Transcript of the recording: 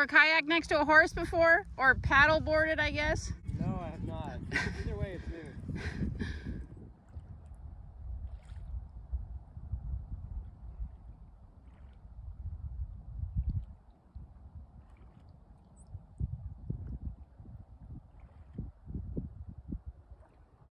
ever kayaked next to a horse before? Or paddle boarded, I guess? No, I have not. Either way, it's new.